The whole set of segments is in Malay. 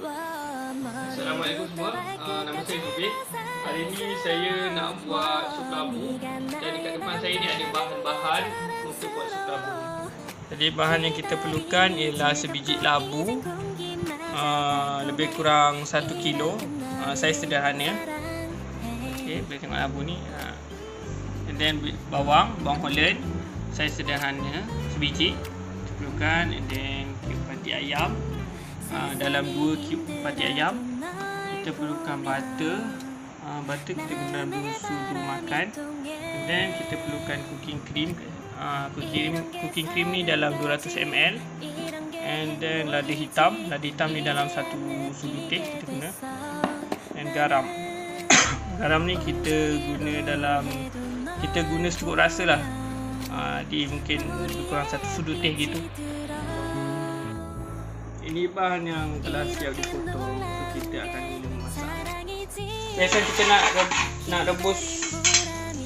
Assalamualaikum semua. Uh, nama saya Zubir. Hari ini saya nak buat sup labu. Dan dekat depan saya ni ada bahan-bahan untuk buat sup labu. Jadi bahan yang kita perlukan ialah sebiji labu. Uh, lebih kurang 1 kilo. Uh, saya sederhana. Okey, boleh tengok labu ni. Uh, and then bawang, bawang holland. Saya sederhana sebiji. Kita perlukan and then cube pati ayam uh, dalam 2 cube pati ayam kita perlukan butter. Uh, butter kita guna dalam sudu makan. Then kita perlukan cooking cream. Uh, cooking, cooking cream ni dalam 200 ml and then lada hitam. Lada hitam ni dalam satu sudu teh kita guna. And garam. Garam ni kita guna dalam kita guna secukup rasa lah. Uh, di mungkin lebih kurang satu sudu teh gitu ini bahan yang telah siap dipotong. So kita akan memasak biasa kita nak nak rebus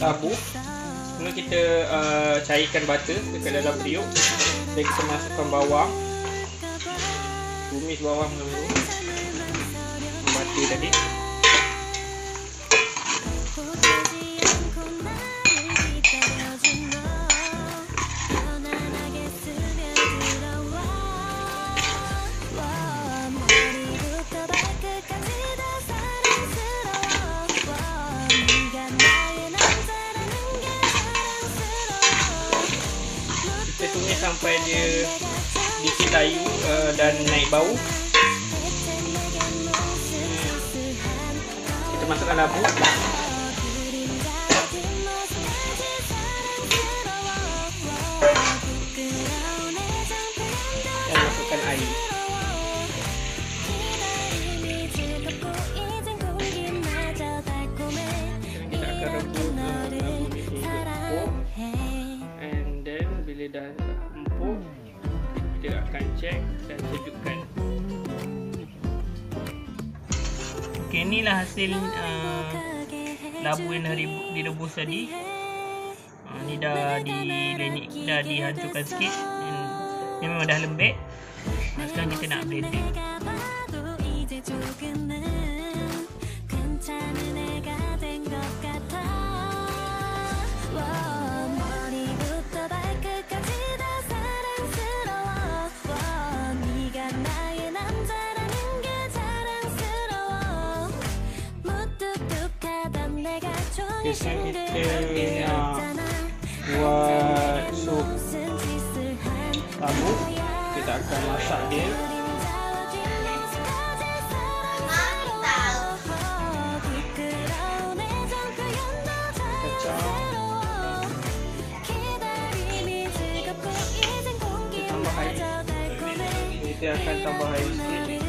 tabu. Mula kita uh, cairkan butter dekat dalam periuk. Dan kita masukkan bawang. Tumis bawang dulu. Butter tadi sampai dia dikit layu uh, dan naik bau. Kita masukkan labu ok inilah hasil uh, labu yang dah direbus tadi uh, ni dah di lenik, dah dihancurkan sikit ni memang dah lembek. Uh, sekarang kita nak blender Biasanya kita nak buat sup labu kita akan masak dia kacang kita tambah air kita akan tambah air sikit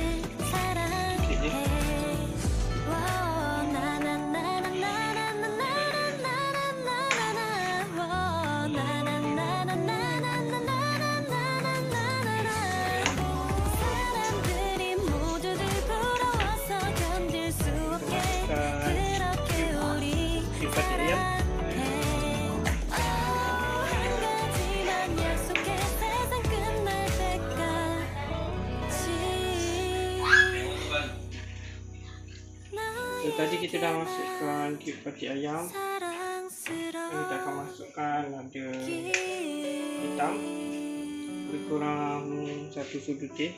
tadi kita dah masukkan cube pati ayam. Kita akan masukkan lada hitam. Lebih kurang satu sudu teh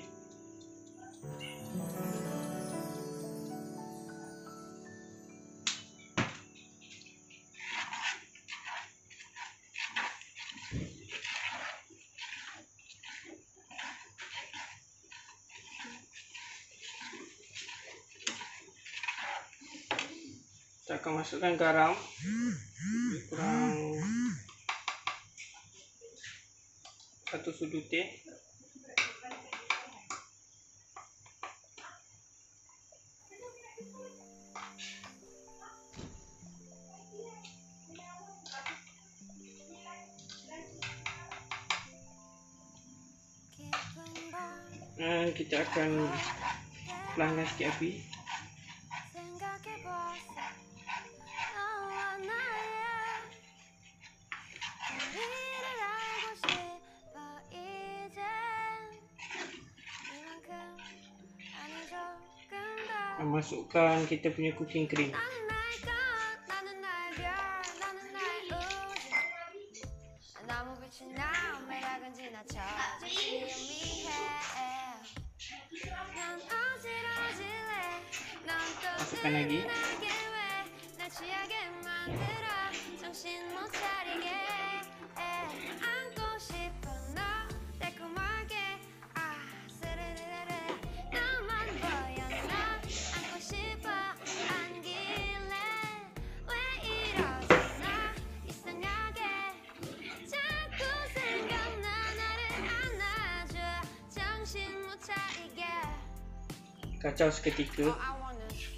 kita akan masukkan garam. Kurang satu sudu teh. Dan kita akan pelanggan sikit api masukkan kita punya cooking cream. Masukkan lagi. Kacau seketika.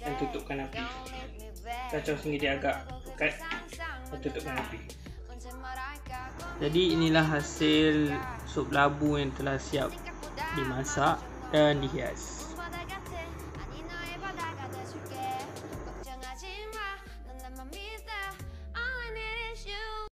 Dan tutupkan api. Kacau sehingga dia agak pekat. Dan tutupkan api. Jadi inilah hasil sup labu yang telah siap dimasak dan dihias